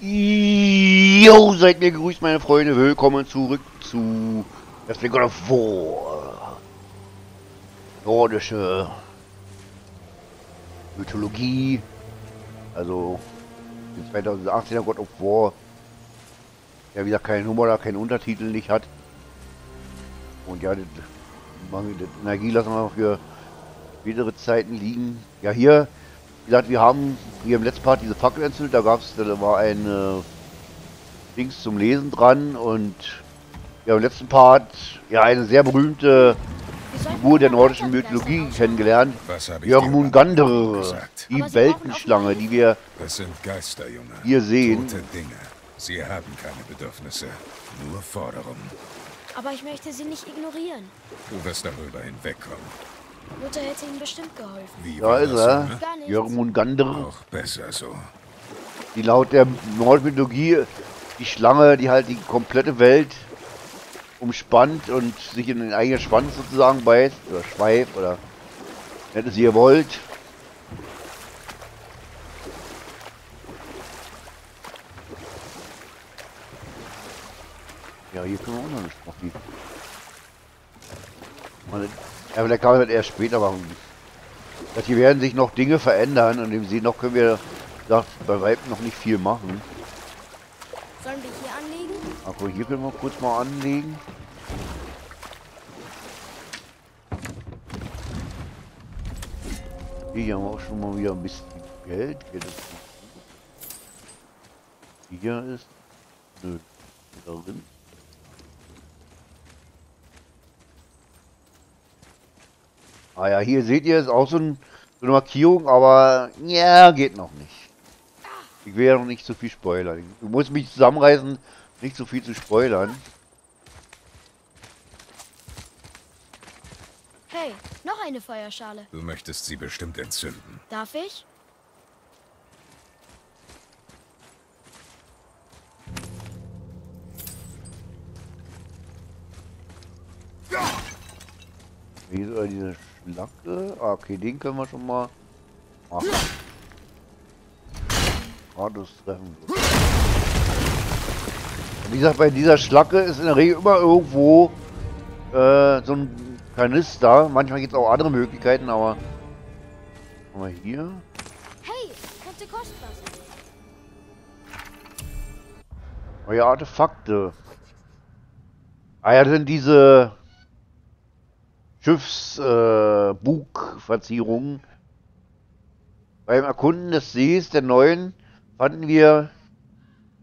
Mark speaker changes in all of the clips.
Speaker 1: Jo, seid mir gegrüßt, meine Freunde. Willkommen zurück zu das God of War. Nordische Mythologie. Also, den 2018er God of War. Der wieder keine Nummer oder keinen Untertitel nicht hat. Und ja, das, das Energie lassen wir für spätere Zeiten liegen. Ja, hier wie gesagt, wir haben hier im letzten Part diese Fackel entzündet, da gab es, da war ein äh, Dings zum Lesen dran und ja, im letzten Part ja eine sehr berühmte Figur der nordischen Mythologie kennengelernt. Jörmungandr, die Weltenschlange, die wir
Speaker 2: Geister,
Speaker 1: hier sehen.
Speaker 2: Sie haben keine Bedürfnisse, nur Forderungen.
Speaker 3: Aber ich möchte sie nicht ignorieren.
Speaker 2: Du wirst darüber hinwegkommen.
Speaker 3: Mutter hätte ihm bestimmt geholfen.
Speaker 1: Wie da ist er. Jörmungandr.
Speaker 2: Auch besser so.
Speaker 1: Die laut der Nordmythologie die Schlange, die halt die komplette Welt umspannt und sich in den eigenen Schwanz sozusagen beißt oder schweift oder nennt es ihr wollt. Ja, hier können wir auch noch nicht noch Ja, vielleicht kann man das erst später machen. Das hier werden sich noch Dinge verändern und im See noch können wir sagt, bei Weitem noch nicht viel machen.
Speaker 3: Sollen wir hier anlegen?
Speaker 1: Aber hier können wir kurz mal anlegen. Hier haben wir auch schon mal wieder ein bisschen Geld. Hier ist nö, drin. Ah ja, hier seht ihr, ist auch so, ein, so eine Markierung, aber ja, geht noch nicht. Ich will ja noch nicht zu so viel spoilern. Du musst mich zusammenreißen, nicht so viel zu spoilern.
Speaker 3: Hey, noch eine Feuerschale.
Speaker 2: Du möchtest sie bestimmt entzünden.
Speaker 3: Darf ich?
Speaker 1: Wie soll diese Schlacke? Ah, okay, den können wir schon mal machen. Gratis treffen. Wie gesagt, bei dieser Schlacke ist in der Regel immer irgendwo äh, so ein Kanister. Manchmal gibt es auch andere Möglichkeiten, aber... Mal hier.
Speaker 3: Hey, könnte kostbar sein.
Speaker 1: Neue Artefakte. Ah ja, das sind diese Schiffsbugverzierungen. Äh, Beim Erkunden des Sees der neuen fanden wir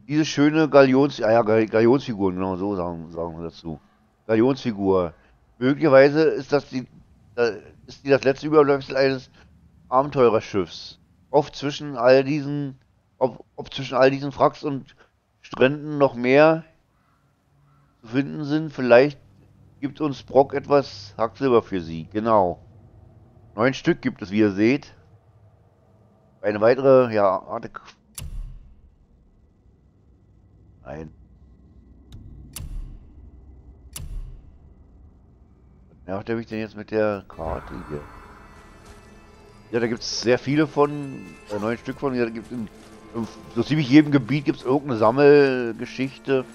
Speaker 1: diese schöne Galions, ah ja, Galionsfigur, genau so sagen, sagen wir dazu. Galionsfigur. Möglicherweise ist das die, ist die das letzte Überbleibsel eines Abenteurerschiffs. Oft zwischen all diesen, ob, ob zwischen all diesen Wracks und Stränden noch mehr zu finden sind, vielleicht gibt uns Brock etwas Hacksilber für sie. Genau. Neun Stück gibt es, wie ihr seht. Eine weitere, ja, Arte. Ein. Was nervt er mich denn jetzt mit der Karte hier? Ja, da gibt es sehr viele von, äh, neun Stück von. Ja, da gibt in, in so ziemlich jedem Gebiet gibt es irgendeine Sammelgeschichte.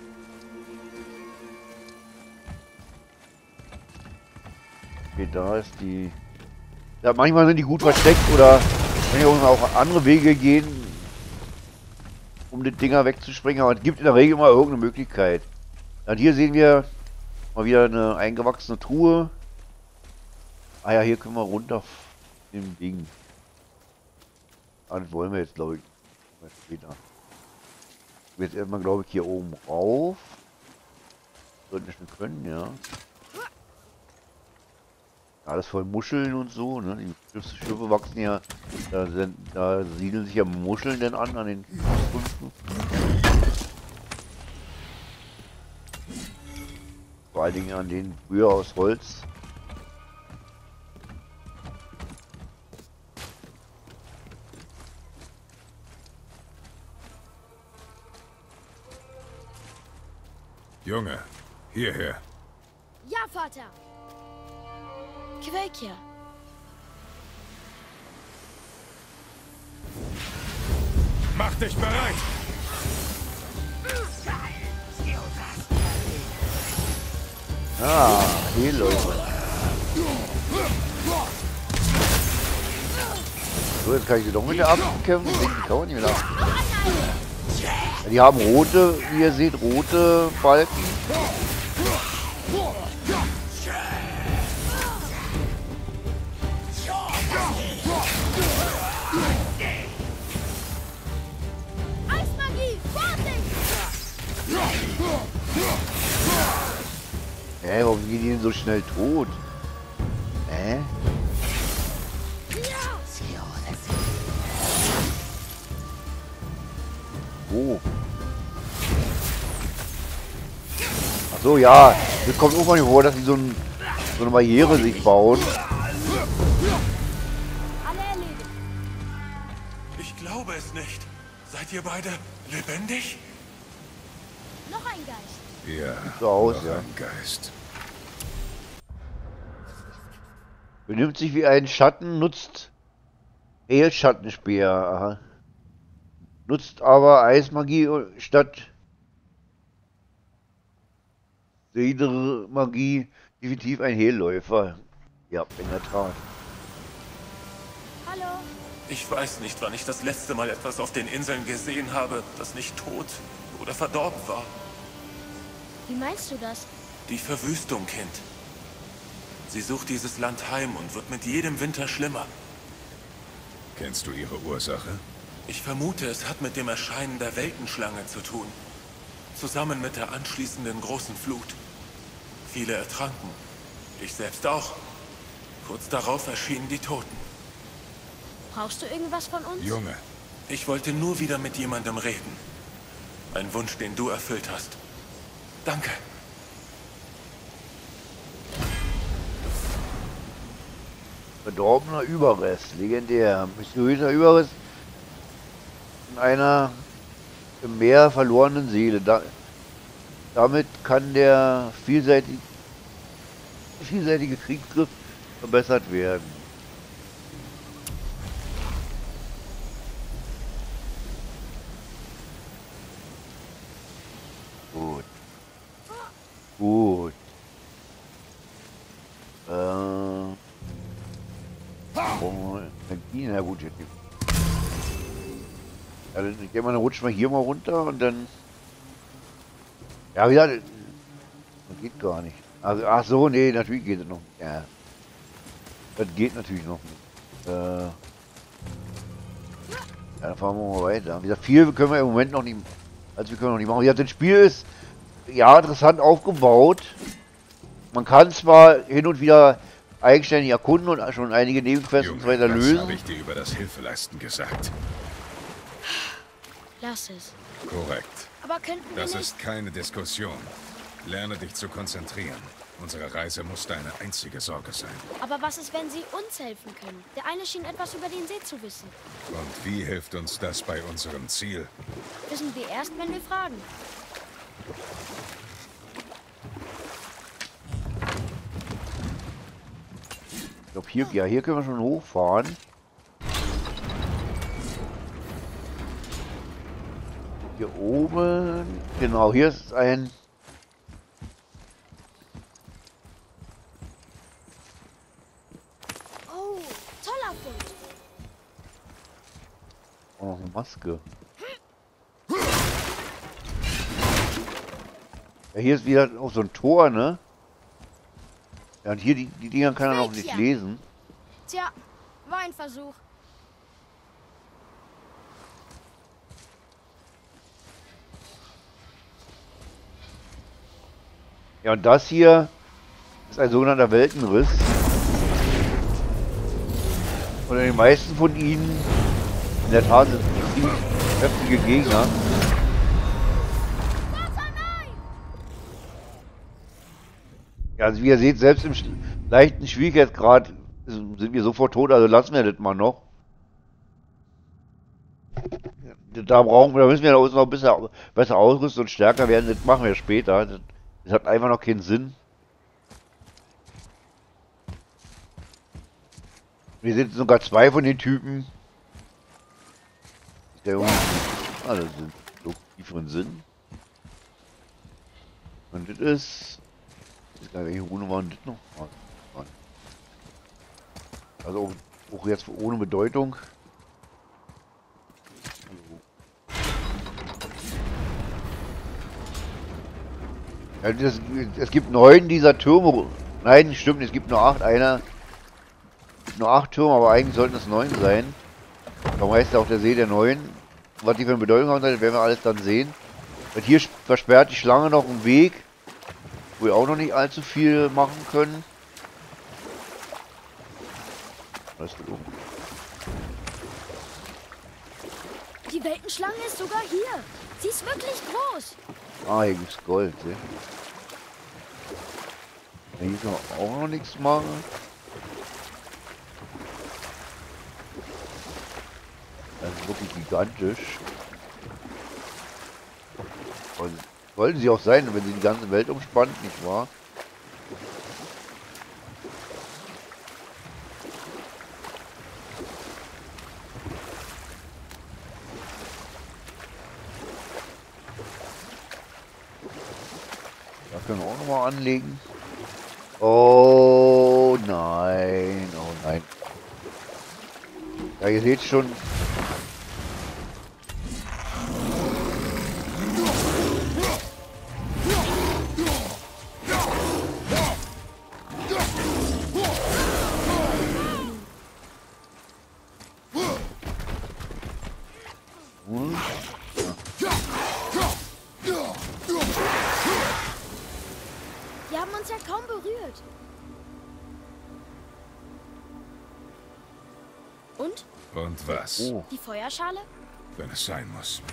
Speaker 1: Okay, da ist die... Ja, manchmal sind die gut versteckt oder kann ja auch andere Wege gehen, um die Dinger wegzuspringen, aber es gibt in der Regel immer irgendeine Möglichkeit. Dann hier sehen wir mal wieder eine eingewachsene Truhe. Ah ja, hier können wir runter dem Ding. Ah, das wollen wir jetzt, glaube ich, später. Jetzt erstmal, glaube ich, hier oben rauf. Sollten wir schon können, ja. Alles voll Muscheln und so, ne? Die Schiffe wachsen ja, da, sind, da siedeln sich ja Muscheln denn an, an den Fünften. Vor allen Dingen an den früher aus Holz.
Speaker 2: Junge, hierher.
Speaker 3: Ja, Vater. Quäkia.
Speaker 2: Mach dich bereit!
Speaker 1: Ah, hier Leute. So, jetzt kann ich sie doch mit der abkämpfen. Die kann man nicht mehr ab. Die haben rote, wie ihr seht, rote Balken. Hä, warum gehen die denn so schnell tot? Hä? Wo? Ach so, ja. Das kommt irgendwann vor, dass sie so, ein, so eine Barriere sich bauen.
Speaker 3: Alle erledigt.
Speaker 4: Ich glaube es nicht. Seid ihr beide lebendig?
Speaker 3: Noch ein Geist.
Speaker 2: Ja,
Speaker 1: so aus, ja.
Speaker 2: ein Geist.
Speaker 1: Benimmt sich wie ein Schatten, nutzt Hehlschattenspeer. Aha. Nutzt aber Eismagie statt Magie definitiv ein Hehlläufer. Ja, in der Tat.
Speaker 3: Hallo.
Speaker 4: Ich weiß nicht, wann ich das letzte Mal etwas auf den Inseln gesehen habe, das nicht tot oder verdorben war.
Speaker 3: Wie meinst du das?
Speaker 4: Die Verwüstung, Kind. Sie sucht dieses Land heim und wird mit jedem Winter schlimmer.
Speaker 2: Kennst du ihre Ursache?
Speaker 4: Ich vermute, es hat mit dem Erscheinen der Weltenschlange zu tun. Zusammen mit der anschließenden großen Flut. Viele ertranken. Ich selbst auch. Kurz darauf erschienen die Toten.
Speaker 3: Brauchst du irgendwas von uns?
Speaker 2: Junge,
Speaker 4: Ich wollte nur wieder mit jemandem reden. Ein Wunsch, den du erfüllt hast. Danke.
Speaker 1: Verdorbener Überrest, legendär. Mysteriöser Überrest in einer im Meer verlorenen Seele. Da, damit kann der vielseitig, vielseitige Kriegsgriff verbessert werden. Gehen wir, dann rutschen wir hier mal runter und dann. Ja, wieder. Das geht gar nicht. Also, ach so, nee, natürlich geht es noch. Ja. Das geht natürlich noch. Äh. Ja, dann fahren wir mal weiter. Wie gesagt, viel können wir im Moment noch nicht. Also wir können noch nicht machen. Ja, das Spiel ist ja interessant aufgebaut. Man kann zwar hin und wieder eigenständig erkunden und schon einige Nebenquests und so weiter
Speaker 2: was habe
Speaker 1: lösen.
Speaker 2: ich dir über das Hilfeleisten gesagt?
Speaker 3: Lass es.
Speaker 2: Korrekt.
Speaker 3: Aber könnten wir
Speaker 2: Das
Speaker 3: nicht...
Speaker 2: ist keine Diskussion. Lerne dich zu konzentrieren. Unsere Reise muss deine einzige Sorge sein.
Speaker 3: Aber was ist, wenn sie uns helfen können? Der eine schien etwas über den See zu wissen.
Speaker 2: Und wie hilft uns das bei unserem Ziel?
Speaker 3: Wissen wir erst, wenn wir fragen.
Speaker 1: Ich glaube hier, ja, hier können wir schon hochfahren. Hier oben, genau, hier ist ein
Speaker 3: Oh, toller Fund.
Speaker 1: Oh, noch eine Maske. Ja, hier ist wieder auch so ein Tor, ne? Ja, und hier, die, die Dinger kann er noch nicht lesen.
Speaker 3: Tja, war ein Versuch.
Speaker 1: Ja, und das hier ist ein sogenannter Weltenriss. Und die meisten von ihnen, in der Tat sind ziemlich heftige Gegner. Ja, also wie ihr seht, selbst im leichten Schwierigkeitsgrad sind wir sofort tot, also lassen wir das mal noch. Da brauchen wir, da müssen wir uns noch ein bisschen besser ausrüsten und stärker werden, das machen wir später. Das, das hat einfach noch keinen Sinn. Wir sind sogar zwei von den Typen. Der Junge. Ah, das sind so tieferen Sinn. Und das ist Ich weiß gar nicht, welche Rune waren das noch? Also auch, auch jetzt ohne Bedeutung. Ja, das, es gibt neun dieser Türme. Nein, stimmt, es gibt nur acht. Einer. Nur acht Türme, aber eigentlich sollten es neun sein. Darum heißt auch der See der Neuen. Was die für eine Bedeutung haben, werden wir alles dann sehen. Und hier versperrt die Schlange noch einen Weg, wo wir auch noch nicht allzu viel machen können. Alles gut um.
Speaker 3: Die Weltenschlange ist sogar hier. Sie ist wirklich groß.
Speaker 1: Ah, hier gibt's Gold, ne? Hier kann man auch noch nichts machen. Das ist wirklich gigantisch. Und sollten sie auch sein, wenn sie die ganze Welt umspannt, nicht wahr? Da können wir auch nochmal anlegen. Oh nein, oh nein. Ja, ihr seht schon.
Speaker 2: Wenn es sein muss.
Speaker 1: einfach.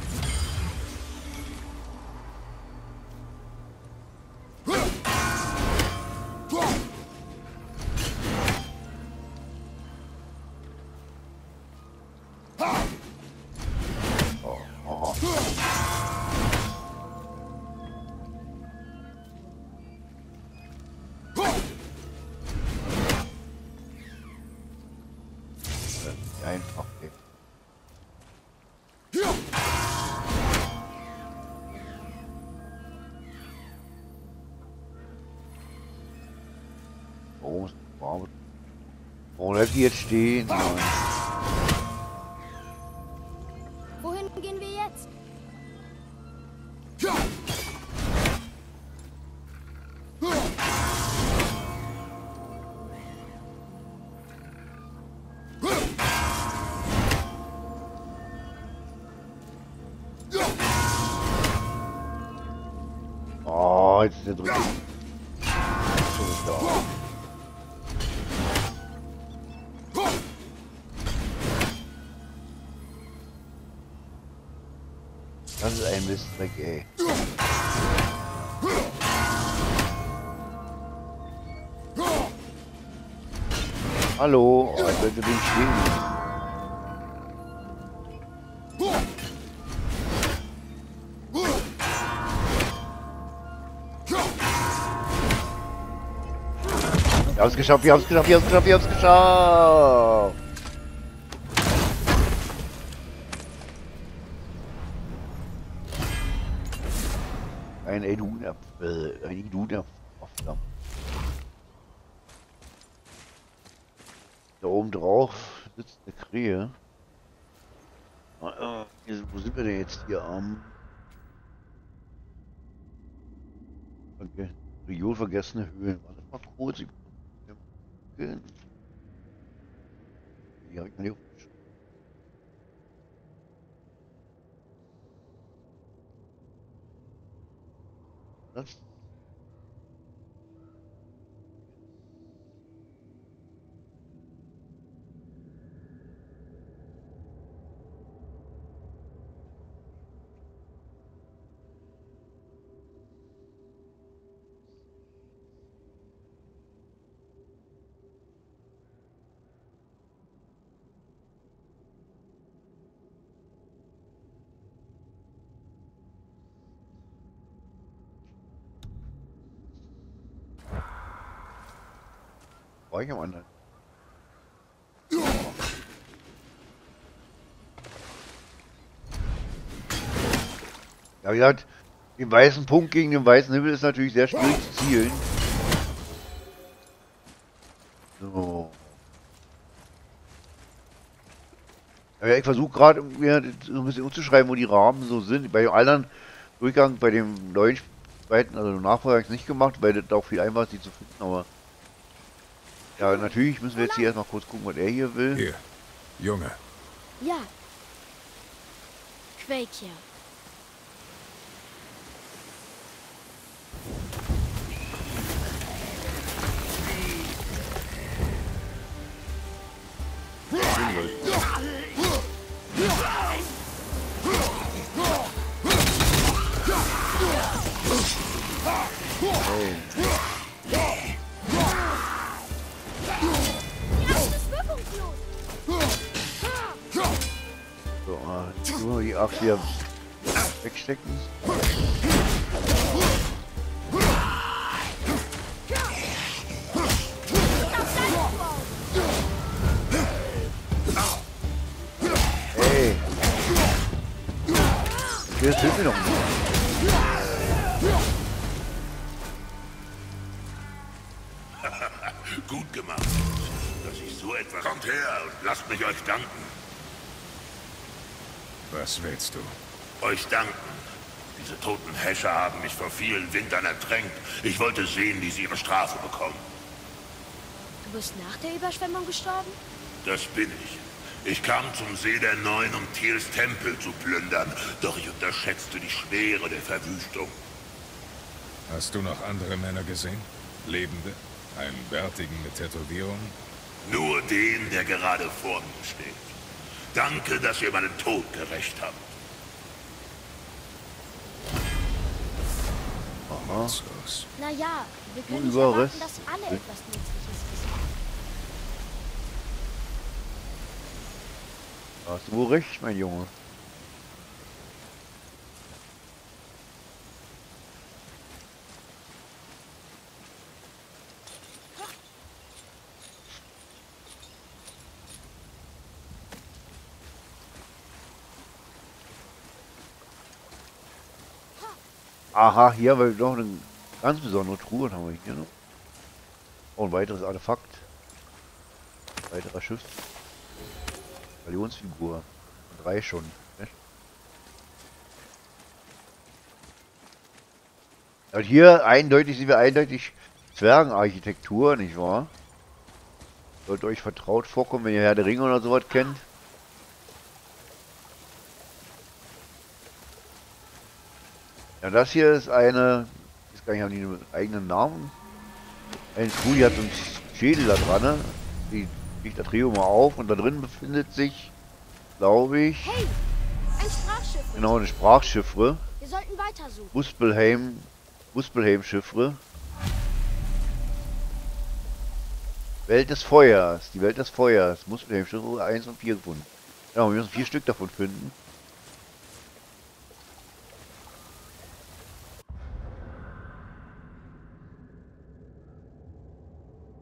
Speaker 1: Warum bleibt die jetzt stehen? Nein. Mistdreck, ey. Hallo, oh, ich könnte den stehen. Wir haben es geschafft, wir haben es geschafft, wir haben es geschafft, wir haben es geschafft. Ein Eduna, äh, ein Iduna. Da oben drauf sitzt eine Krähe. Wo sind wir denn jetzt hier am? Okay. Region vergessene Höhlen. Warte mal kurz. Ich hab ich mir ich am anderen. Ja, wie gesagt, den weißen Punkt gegen den weißen Himmel ist natürlich sehr schwierig zu zielen. So. Ja, ich versuche gerade mir so ein bisschen umzuschreiben, wo die Rahmen so sind. Bei dem anderen Durchgang, bei dem neuen zweiten, also Nachfolger habe ich es nicht gemacht, weil das auch viel einfacher ist, die zu finden, aber ja, natürlich müssen wir jetzt hier erstmal kurz gucken, was er hier will.
Speaker 2: Hier, Junge,
Speaker 3: Ja. Quake hier. Das
Speaker 1: nur die Axt hier wegstecken. Hey! Das hilft mir noch nicht.
Speaker 5: Gut gemacht, dass ich so etwas... Kommt her und lasst mich euch danken.
Speaker 2: Was willst du?
Speaker 5: Euch danken. Diese toten Häscher haben mich vor vielen Wintern ertränkt. Ich wollte sehen, wie sie ihre Strafe bekommen.
Speaker 3: Du bist nach der Überschwemmung gestorben?
Speaker 5: Das bin ich. Ich kam zum See der Neun, um Thiels Tempel zu plündern. Doch ich unterschätzte die Schwere der Verwüstung.
Speaker 2: Hast du noch andere Männer gesehen? Lebende? Einen Bärtigen mit Tätowierungen?
Speaker 5: Nur den, der gerade vor mir steht. Danke, dass ihr meinen Tod gerecht habt.
Speaker 1: Aha.
Speaker 2: Nutzlos.
Speaker 3: Naja, wir können nicht erwarten, dass alle etwas Nützliches wissen.
Speaker 1: Hast du wohl recht, mein Junge. Aha, hier haben wir noch eine ganz besondere Truhe. Haben wir hier noch? Oh, ein weiteres Artefakt. Weiterer Schiff. Galionsfigur. Drei schon. Ne? Und hier eindeutig sehen wir eindeutig Zwergenarchitektur, nicht wahr? Sollte euch vertraut vorkommen, wenn ihr Herr der Ringe oder sowas kennt. Ja, das hier ist eine, ich weiß gar nicht, haben die einen eigenen Namen? Ein Kuh, die hat so einen Schädel da dran, ne? Die legt das Trio mal auf und da drin befindet sich, glaube ich,
Speaker 3: Hey, ein Sprachschiff.
Speaker 1: genau eine Sprachchiffre.
Speaker 3: Wir sollten weitersuchen.
Speaker 1: Muspelheim, Muspelheim-Chiffre. Welt des Feuers, die Welt des Feuers, Muspelheim-Chiffre 1 und 4 gefunden. Ja, wir müssen vier Stück davon finden.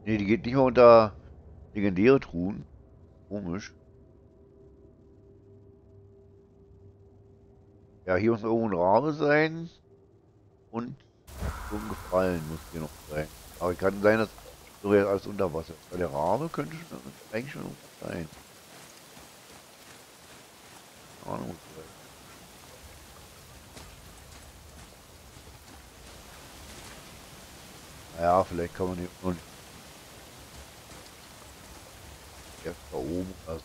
Speaker 1: Ne, die geht nicht mehr unter legendäre Truhen. Komisch. Ja, hier muss irgendwo ein Rabe sein. Und so ein Gefallen muss hier noch sein. Aber kann sein, dass so jetzt alles unter Wasser ist. Weil der Rabe könnte schon, eigentlich schon sein. Keine Ahnung. Naja, vielleicht kann man hier nur erst da oben. Also.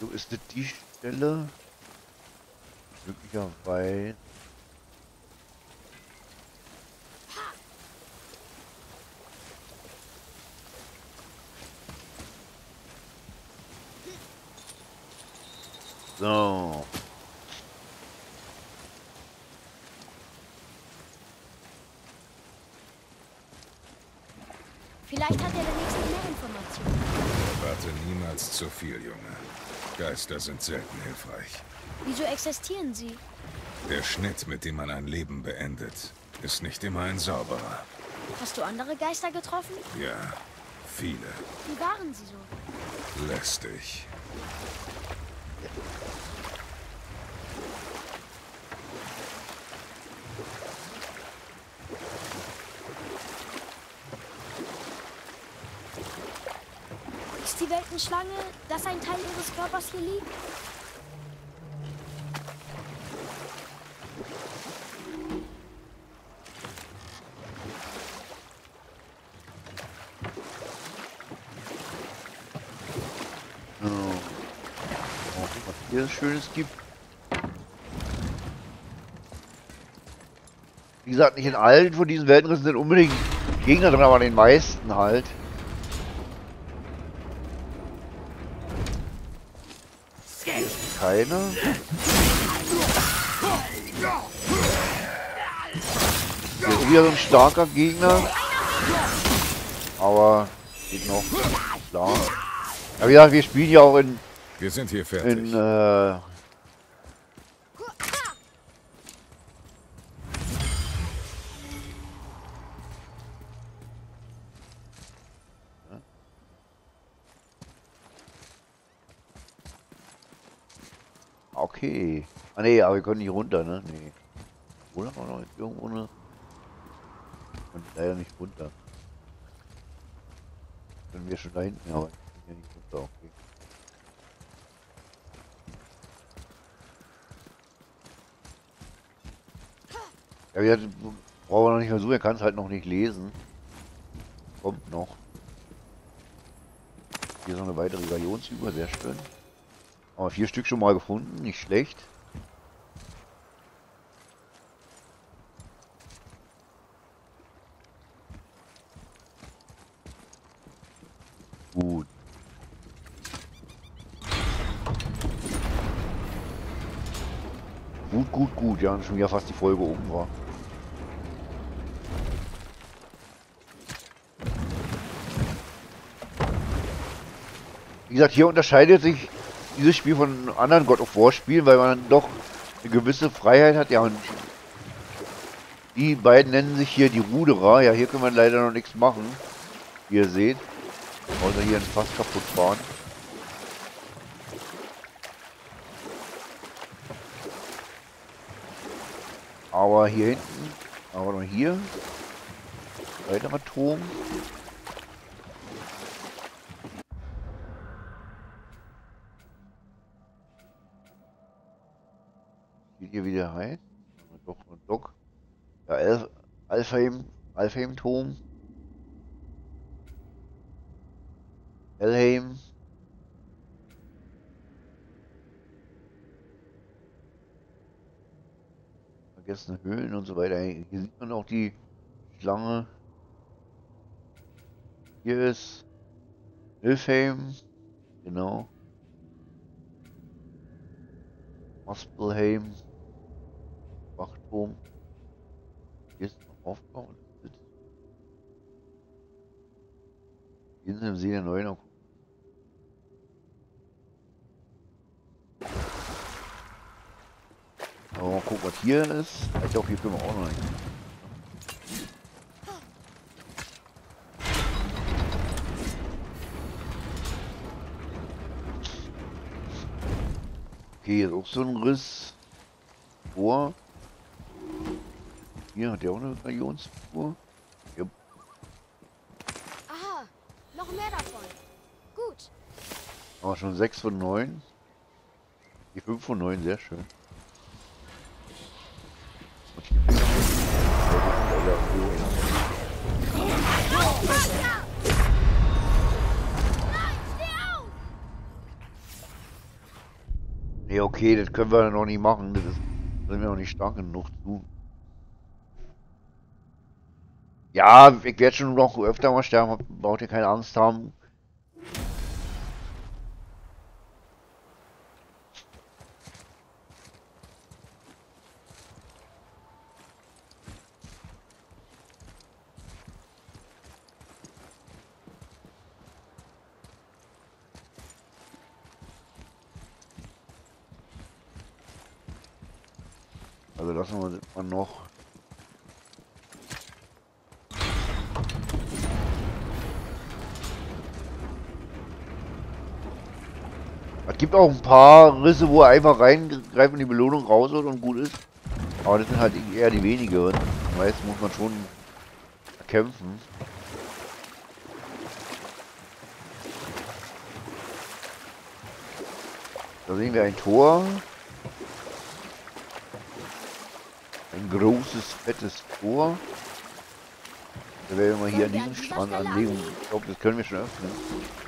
Speaker 1: So ist das die Stelle. Möglicherweise. So.
Speaker 3: Vielleicht hat er der nächste mehr Informationen.
Speaker 2: Erwarte niemals zu viel, Junge. Geister sind selten hilfreich.
Speaker 3: Wieso existieren sie?
Speaker 2: Der Schnitt, mit dem man ein Leben beendet, ist nicht immer ein sauberer.
Speaker 3: Hast du andere Geister getroffen?
Speaker 2: Ja, viele.
Speaker 3: Wie waren sie so?
Speaker 2: Lästig.
Speaker 3: Die Weltenschlange, dass ein Teil ihres Körpers hier liegt?
Speaker 1: Gucken, was hier es Schönes gibt. Wie gesagt, nicht in allen von diesen Weltenrissen sind unbedingt Gegner drin, aber in den meisten halt. Keiner. Hier wieder so ein starker Gegner. Aber geht noch. Klar. Ja, wie gesagt, wir spielen ja auch in,
Speaker 2: Wir sind hier fertig.
Speaker 1: in äh, Okay. Ah nee, aber wir können nicht runter, ne? Nee. Oder? Oder irgendwo eine. Können leider nicht runter. Können wir schon da hinten, aber ich bin ja nicht runter, okay. Ja, wir brauchen wir noch nicht versuchen, er kann es halt noch nicht lesen. Kommt noch. Hier ist noch eine weitere Galionsüber, sehr schön. Aber vier Stück schon mal gefunden, nicht schlecht. Gut. Gut, gut, gut. Ja, schon wieder fast die Folge oben war. Wie gesagt, hier unterscheidet sich dieses Spiel von anderen God of War Spielen, weil man doch eine gewisse Freiheit hat. Ja, und die beiden nennen sich hier die Ruderer. Ja, hier können wir leider noch nichts machen. Wie ihr seht. Außer hier ein Fass kaputt fahren. Aber hier hinten, aber noch hier. Weiterer Turm. Rein? Doch, doch. Ja, Alf Alfheim, Alfheim Turm. Helheim. Vergessene Höhlen und so weiter. Hier sieht man auch die Schlange. Hier ist Nilfheim. Genau. Muspelheim. Wachturm. Hier ist noch Aufbau. Hier sind im See der Neuen. Aber mal gucken, was hier ist. Ich glaube, hier können wir auch noch. Okay, hier ist auch so ein Riss. Vor. Hier hat der auch eine Galionsfigur.
Speaker 3: Aha, noch mehr davon. Gut.
Speaker 1: Aber schon 6 von 9. Die 5 von 9, sehr schön. Und hier wieder. Nee, okay, das können wir noch nicht machen. Das ist, sind wir noch nicht stark genug zu. Ja, ich werde schon noch öfter mal sterben, braucht ihr keine Angst haben. Also lassen wir mal noch. Gibt auch ein paar Risse, wo er einfach reingreift und die Belohnung rausholt und gut ist. Aber das sind halt eher die wenigeren. Meist muss man schon kämpfen. Da sehen wir ein Tor. Ein großes, fettes Tor. Da werden wir hier an diesem Strand anlegen. Ich glaube, das können wir schon öffnen.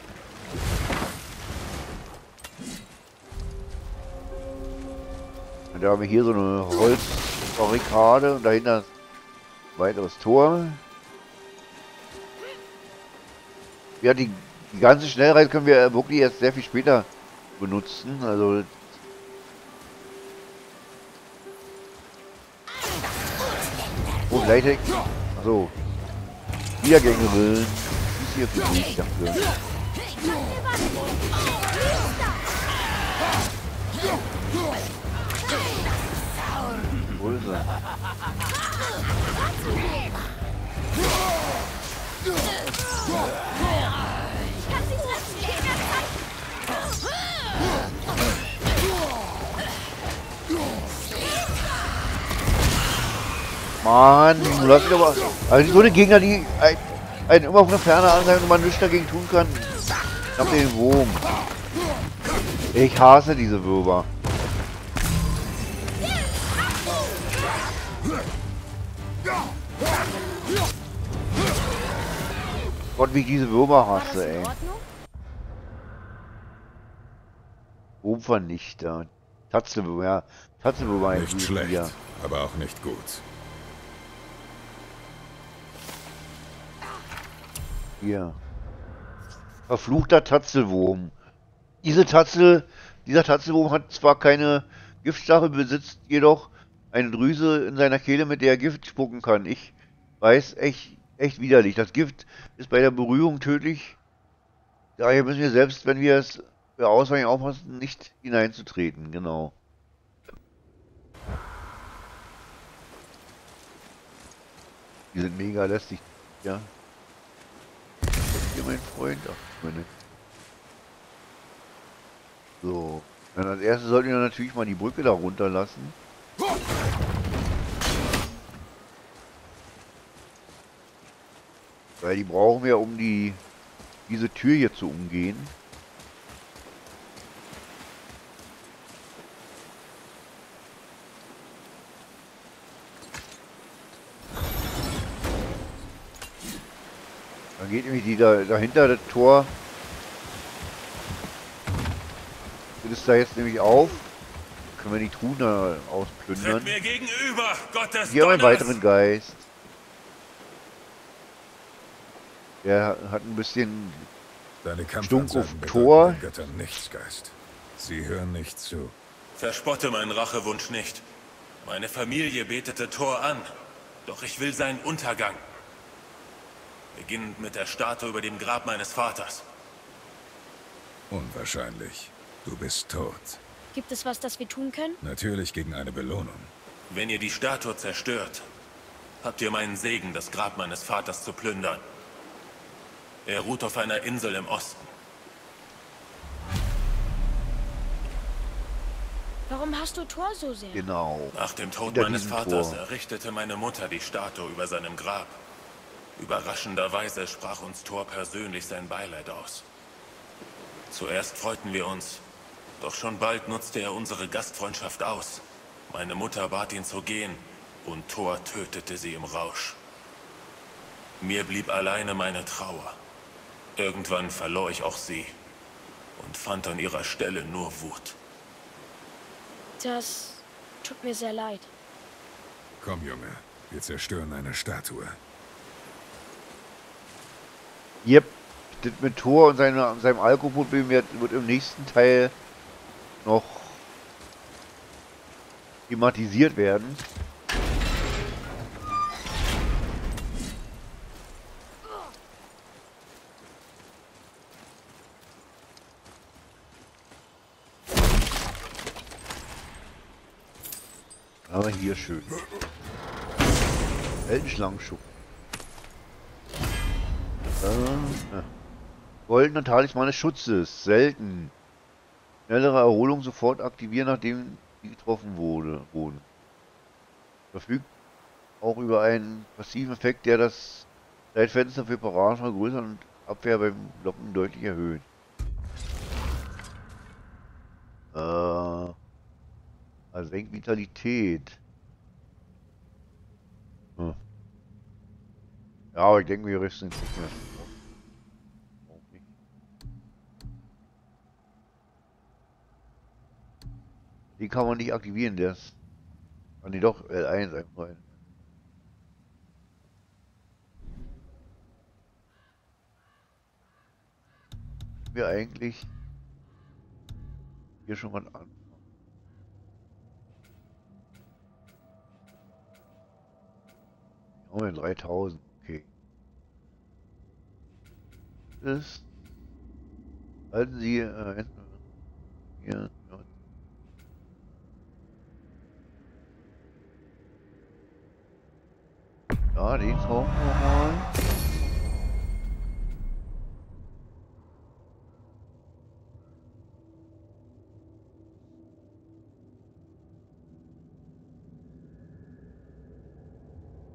Speaker 1: Da haben wir hier so eine Holzbarrikade und dahinter ein weiteres Tor. Ja, die, die ganze Schnellreise können wir wirklich erst sehr viel später benutzen. Also Oh, gleichzeitig. Achso. Wiedergängerin. Ist hier für mich dafür. Wo er? Mann, du läufst wieder aber. Also so eine Gegner, die ein, einen immer von der Ferne anzeigen und man nichts dagegen tun kann. Ich hab den Wurm. Ich hasse diese Würmer. Gott, wie ich diese Würmer hasse, ey. Wurmvernichter. Tatzelwürmer, ja. Tatzelwürmer.
Speaker 2: Nicht schlecht,
Speaker 1: ja.
Speaker 2: aber auch nicht gut.
Speaker 1: Hier. Verfluchter Tatzelwurm. Diese Tatzel, dieser Tatzelwurm hat zwar keine Giftsache, besitzt jedoch eine Drüse in seiner Kehle, mit der er Gift spucken kann. Ich weiß, echt, echt widerlich. Das Gift ist bei der Berührung tödlich. Daher müssen wir selbst, wenn wir es für Ausweichen aufpassen, nicht hineinzutreten. Genau. Die sind mega lästig, ja. Hier mein Freund. Ach, meine. So. Dann als erstes sollten wir natürlich mal die Brücke da runterlassen. Weil die brauchen wir, um die diese Tür hier zu umgehen. Dann geht nämlich die da, dahinter das Tor. Geht es da jetzt nämlich auf. Können wir die Truhen da
Speaker 4: Tritt
Speaker 1: ausplündern.
Speaker 4: mir gegenüber, Gottes
Speaker 1: Hier haben einen weiteren Geist. Der hat ein bisschen
Speaker 2: Deine
Speaker 1: Stunk auf Tor.
Speaker 2: Göttern nichts, Geist. Sie hören nicht zu.
Speaker 4: Verspotte meinen Rachewunsch nicht. Meine Familie betete Thor an, doch ich will seinen Untergang. Beginnend mit der Statue über dem Grab meines Vaters.
Speaker 2: Unwahrscheinlich. Du bist tot.
Speaker 3: Gibt es was, das wir tun können?
Speaker 2: Natürlich gegen eine Belohnung.
Speaker 4: Wenn ihr die Statue zerstört, habt ihr meinen Segen, das Grab meines Vaters zu plündern. Er ruht auf einer Insel im Osten.
Speaker 3: Warum hast du Thor so sehr?
Speaker 1: genau.
Speaker 4: Nach dem Tod
Speaker 1: Hinter
Speaker 4: meines Vaters
Speaker 1: Tor.
Speaker 4: errichtete meine Mutter die Statue über seinem Grab. Überraschenderweise sprach uns Thor persönlich sein Beileid aus. Zuerst freuten wir uns, doch schon bald nutzte er unsere Gastfreundschaft aus. Meine Mutter bat ihn zu gehen und Thor tötete sie im Rausch. Mir blieb alleine meine Trauer. Irgendwann verlor ich auch sie und fand an ihrer Stelle nur Wut.
Speaker 3: Das tut mir sehr leid.
Speaker 2: Komm, Junge. Wir zerstören eine Statue.
Speaker 1: Yep. Das mit Thor und seine, seinem Alkoholproblem wird, wird im nächsten Teil noch thematisiert werden. Hier schön. Weltenschlangenschuppen. Äh, ja. Goldener Talisman des Schutzes. Selten. Schnellere Erholung sofort aktivieren, nachdem die getroffen wurde, wurden. Verfügt auch über einen passiven Effekt, der das Zeitfenster für Paraden vergrößern und Abwehr beim Blocken deutlich erhöhen. Äh, Also Vitalität. Ja, aber ich denke, wir rüsten nicht mehr. Die kann man nicht aktivieren, der ist. Kann die doch L1 einfach. Wir eigentlich hier schon mal an. Oh, 3000, Das halten Sie äh, hier, ja. ja, den kaufen wir mal.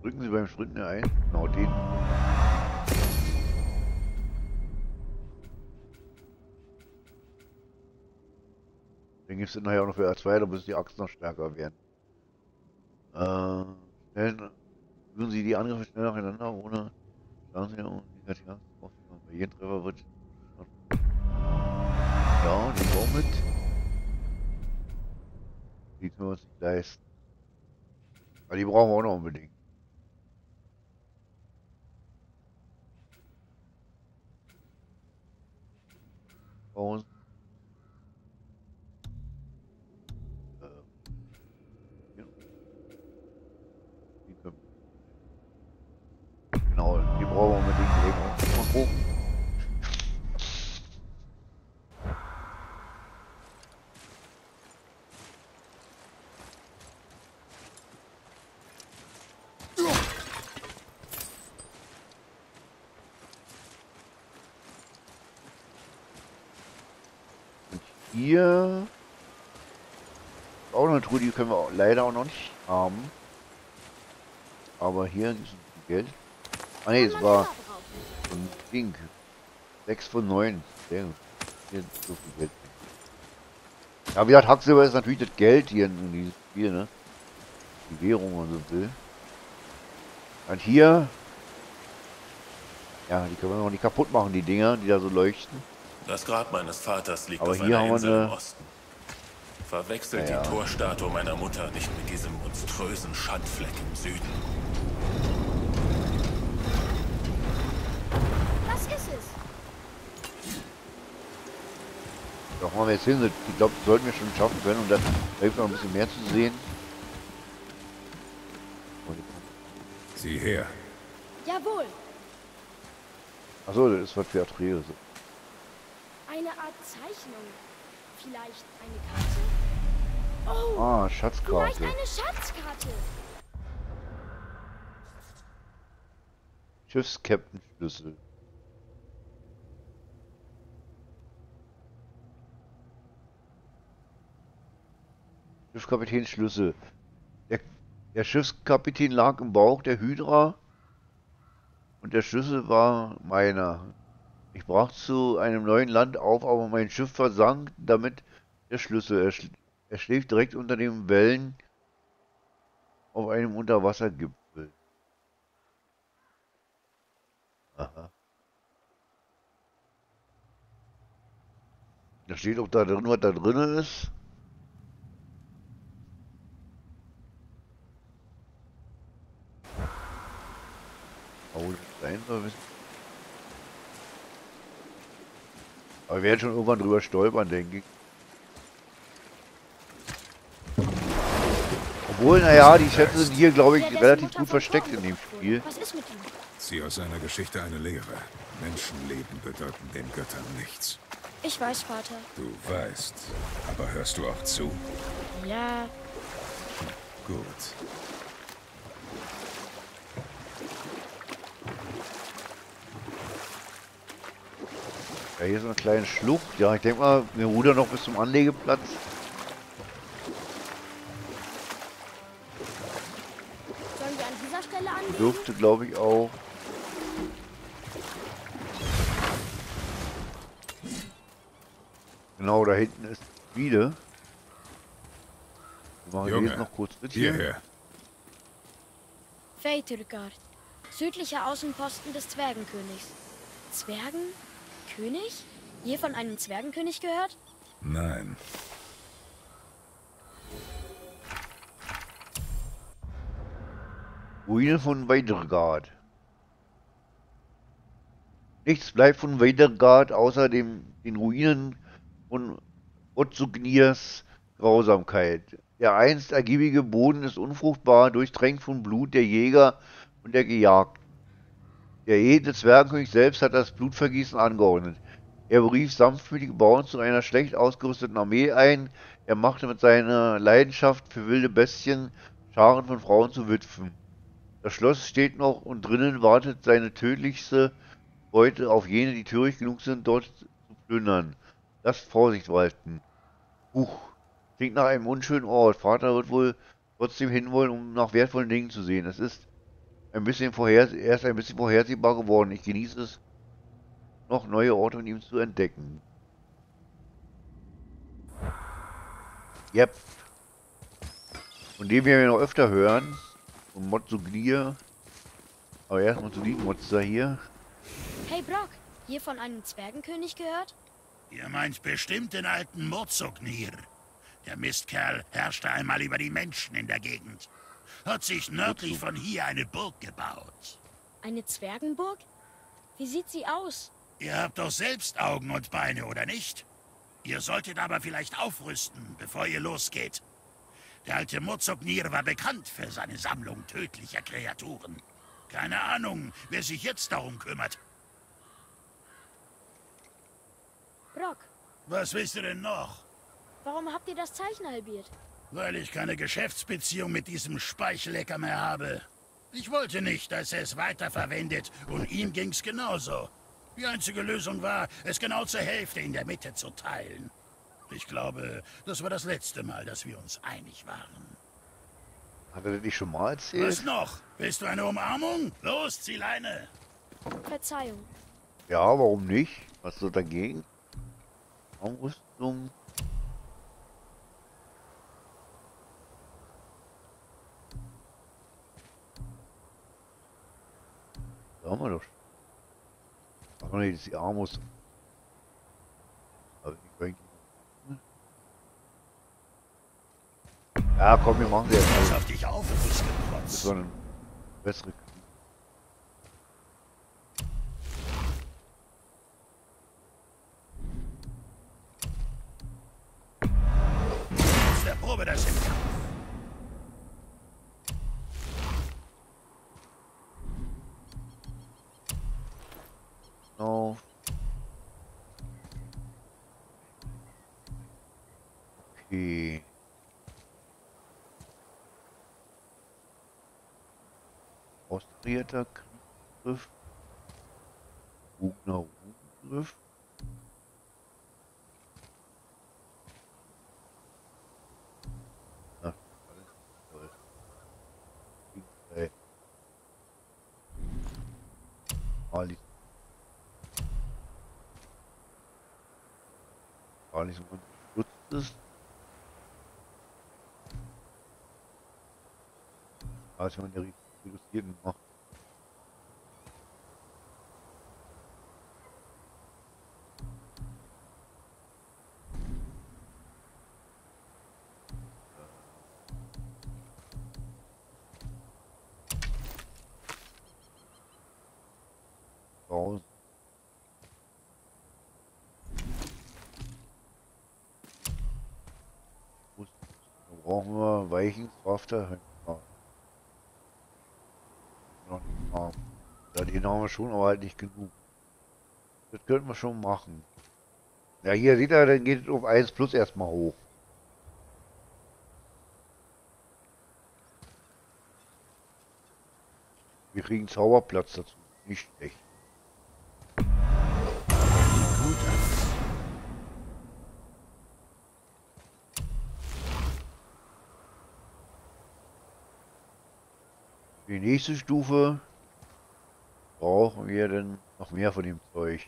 Speaker 1: Drücken Sie beim Sprinten ein. Genau den. Den gibt es nachher auch noch für R2, da müssen die Achsen noch stärker werden. Äh, schnell, führen Sie die Angriffe schnell nacheinander, ohne Chancen und negative Angst. Bei jedem Treffer wird. Ja, die auch mit. Die können wir uns nicht leisten. Aber die brauchen wir auch noch unbedingt. Pause. Äh, ja. Die können- Genau, die brauchen wir unbedingt. Die legen wir uns mal gucken. Hier auch eine Truhe, die können wir leider auch noch nicht haben. Aber hier ist ein Geld. Ah ne, es war ein Ding. 6 von 9. Sehr gut. Hier so viel Geld. Ja, wie gesagt, Hacksilber ist natürlich das Geld hier in diesem Spiel, ne? Die Währung und so will. Und hier. Ja, die können wir noch nicht kaputt machen, die Dinger, die da so leuchten.
Speaker 4: Das Grab meines Vaters liegt
Speaker 1: Aber
Speaker 4: auf
Speaker 1: hier
Speaker 4: einer
Speaker 1: haben wir
Speaker 4: Insel im Osten. Verwechselt
Speaker 1: Ja,
Speaker 4: die Torstatue meiner Mutter nicht mit diesem monströsen Schandfleck im Süden.
Speaker 3: Das ist es.
Speaker 1: Doch mal wir jetzt hin sind. Ich glaube, das sollten wir schon schaffen können und dann hilft noch ein bisschen mehr zu sehen.
Speaker 2: Sieh her.
Speaker 3: Jawohl.
Speaker 1: Achso, das ist was für Atreus.
Speaker 3: Eine Art Zeichnung. Vielleicht eine Karte? Oh,
Speaker 1: Ah, Schatzkarte.
Speaker 3: eine Schatzkarte.
Speaker 1: Schiffskaptenschlüssel. Schiffskapitän Schlüssel. Der, der Schiffskapitän lag im Bauch der Hydra und der Schlüssel war meiner. Ich brach zu einem neuen Land auf, aber mein Schiff versank damit der Schlüssel. Er, schl er schläft direkt unter den Wellen auf einem Unterwassergipfel. Aha. Da steht auch da drin, was da drin ist. Aber sein soll, wissen. Aber wir werden schon irgendwann drüber stolpern, denke ich. Obwohl, naja, die Schätze sind hier, glaube ich, relativ gut versteckt in dem. Spiel.
Speaker 3: Was ist mit ihm?
Speaker 2: Zieh aus seiner Geschichte eine Lehre. Menschenleben bedeuten den Göttern nichts.
Speaker 3: Ich weiß, Vater.
Speaker 2: Du weißt. Aber hörst du auch zu?
Speaker 3: Ja,
Speaker 2: Gut.
Speaker 1: Ja, hier ist so eine kleine Schlucht. Ja, ich denke mal, wir rudern noch bis zum Anlegeplatz. Dürfte, glaube ich, auch. Genau, da hinten ist Friede. Wir machen
Speaker 2: Junge,
Speaker 1: jetzt noch kurz mit hier.
Speaker 2: Hierher.
Speaker 3: Südlicher Außenposten des Zwergenkönigs. Zwergenkönig? Je von einem Zwergenkönig gehört?
Speaker 2: Nein.
Speaker 1: Ruine von Weidergard. Nichts bleibt von Weidergard außer dem, den Ruinen von Otzugnirs Grausamkeit. Der einst ergiebige Boden ist unfruchtbar, durchtränkt von Blut der Jäger und der Gejagten. Der edle Zwergenkönig selbst hat das Blutvergießen angeordnet. Er berief sanftmütige Bauern zu einer schlecht ausgerüsteten Armee ein. Er machte mit seiner Leidenschaft für wilde Bestien Scharen von Frauen zu Witwen. Das Schloss steht noch und drinnen wartet seine tödlichste Beute auf jene, die töricht genug sind, dort zu plündern. Lasst Vorsicht walten. Huch, klingt nach einem unschönen Ort. Vater wird wohl trotzdem hinwollen, um nach wertvollen Dingen zu sehen. Es ist ein bisschen vorher, er ist ein bisschen vorhersehbar geworden. Ich genieße es, noch neue Orte mit ihm zu entdecken. Yep. Von dem wir noch öfter hören. Und Mozzuglir. Aber erstmal zu diesem Monster hier.
Speaker 3: Hey Brock, je von einem Zwergenkönig gehört?
Speaker 6: Ihr meint bestimmt den alten Murzognir. Der Mistkerl herrschte einmal über die Menschen in der Gegend. Hat sich nördlich von hier eine Burg gebaut.
Speaker 3: Eine Zwergenburg? Wie sieht sie aus?
Speaker 6: Ihr habt doch selbst Augen und Beine, oder nicht? Ihr solltet aber vielleicht aufrüsten, bevor ihr losgeht. Der alte Murzognir war bekannt für seine Sammlung tödlicher Kreaturen. Keine Ahnung, wer sich jetzt darum kümmert.
Speaker 3: Brock,
Speaker 6: Was willst du denn noch?
Speaker 3: warum habt ihr das Zeichen halbiert?
Speaker 6: Weil ich keine Geschäftsbeziehung mit diesem Speichelecker mehr habe. Ich wollte nicht, dass er es weiterverwendet und ihm ging's genauso. Die einzige Lösung war, es genau zur Hälfte in der Mitte zu teilen. Ich glaube, das war das letzte Mal, dass wir uns einig waren.
Speaker 1: Hat er nicht schon mal erzählt?
Speaker 6: Was noch? Willst du eine Umarmung? Los, zieh Leine!
Speaker 3: Verzeihung.
Speaker 1: Ja, warum nicht? Was so dagegen? Ausrüstung. Da haben wir doch. Ach nee, das ist die Armus. Aber die können- Ja, komm, wir machen sie jetzt
Speaker 6: Pass auf dich auf, Muskelprotz.
Speaker 1: war eine bessere.
Speaker 6: Verprobe das im Kampf.
Speaker 1: Genau. Okay. Austrierter Kriegsgriff. Bugner Rugengriff. Ali. Nicht so gut ist. Also wenn der reduzierten macht. Raus. Gut. Dann brauchen wir weichen. Noch nicht mal. Ja, den haben wir schon, aber halt nicht genug. Das könnten wir schon machen. Ja, hier seht ihr, dann geht es auf 1 plus erstmal hoch. Wir kriegen Zauberplatz dazu. Nicht schlecht. Die nächste Stufe brauchen wir dann noch mehr von dem Zeug.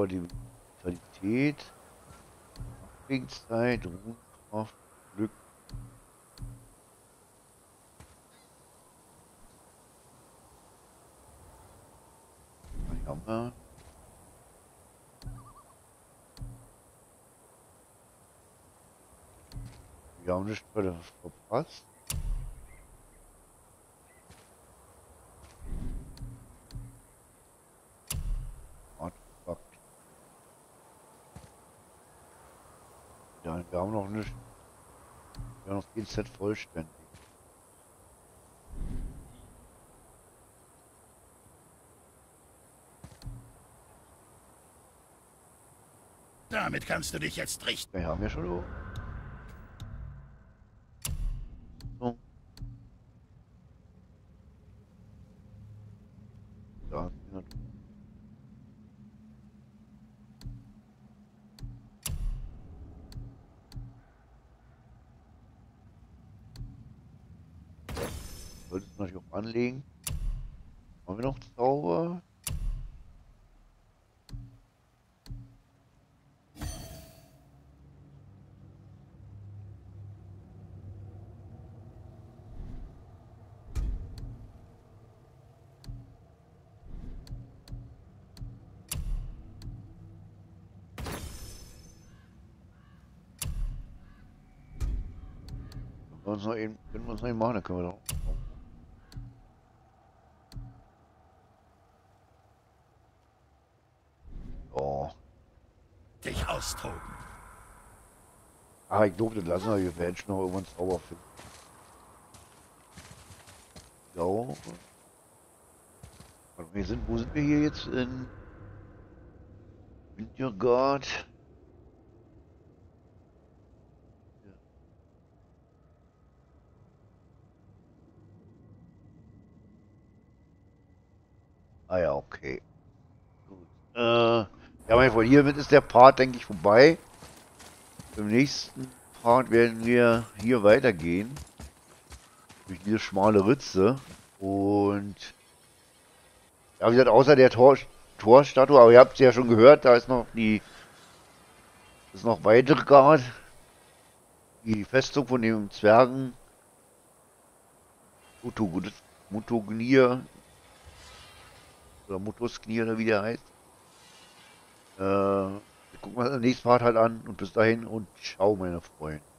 Speaker 1: Sauber die Qualität. Abklingzeit, Ruhkraft, Glück. Wir. Haben nicht verpasst. Artefakt. Ja, wir haben noch nicht. GZ vollständig.
Speaker 6: Damit kannst du dich jetzt richten.
Speaker 1: Wir haben ja schon so. So. Da, ja. Solltest du natürlich auch anlegen. Haben wir noch Zauber? Können wir uns noch eben, können wir uns noch eben machen, dann können wir doch. Oh.
Speaker 6: Dich austoben.
Speaker 1: Ah, ich glaube, das lassen wir. Wir werden schon noch irgendwann sauber finden. So. Warte, Wir sind, wo sind wir hier jetzt in Wintergard? Ah ja, okay. Gut. Äh, ja, mein Freund, hiermit ist der Part, denke ich, vorbei. Im nächsten Part werden wir hier weitergehen. Durch diese schmale Ritze. Und ja, wie gesagt, außer der Tor Torstatue, aber ihr habt es ja schon gehört, da ist noch die ist noch weitere Guard. Die Festung von dem Zwergen Mutog- Mutognier oder Mutosknier oder wie der heißt. Äh, wir gucken uns den nächsten Part halt an und bis dahin und ciao meine Freunde.